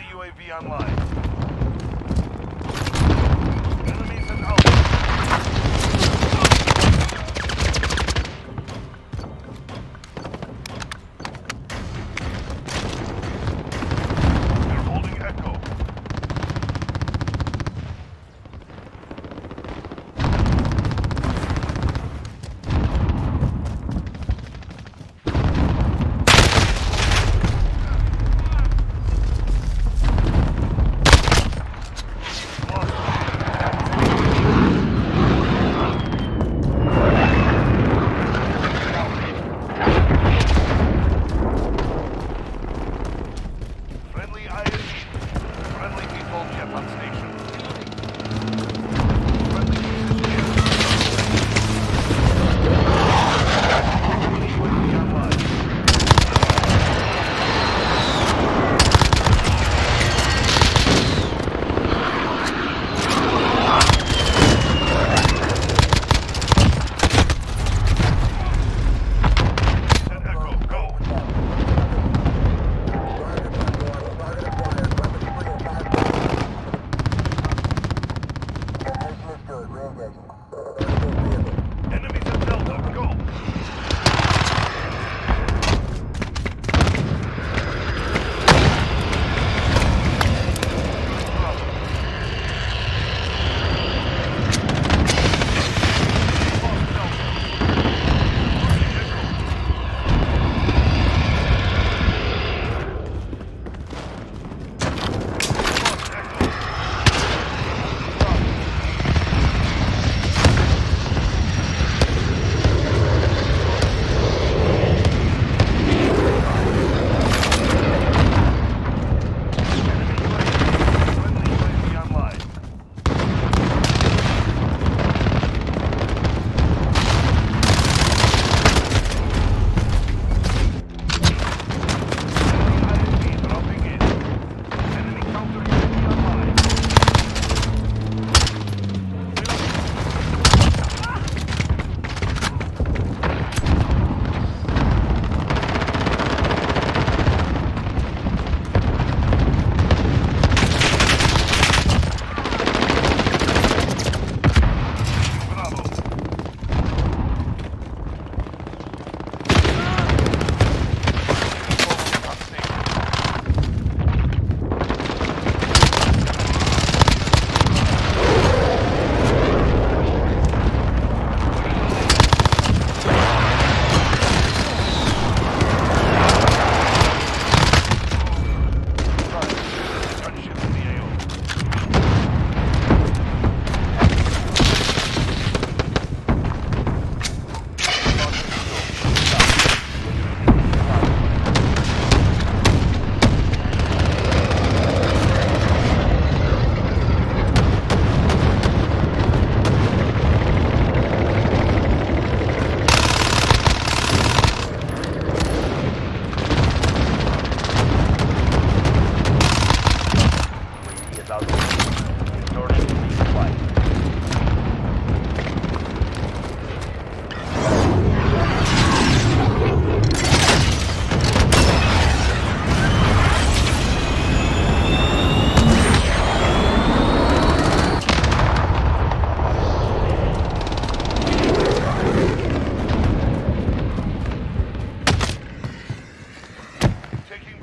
friendly UAV online.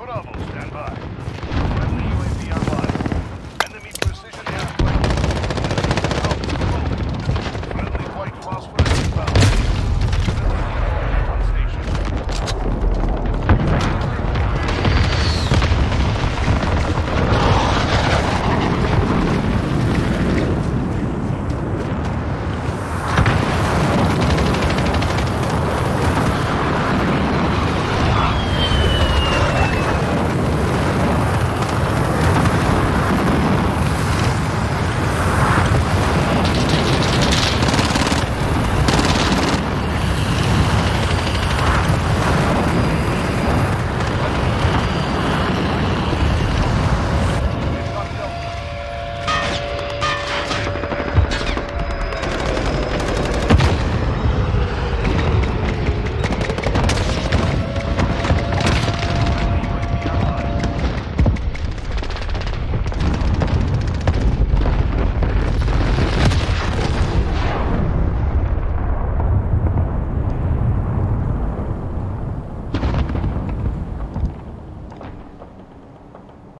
Bravo, stand by.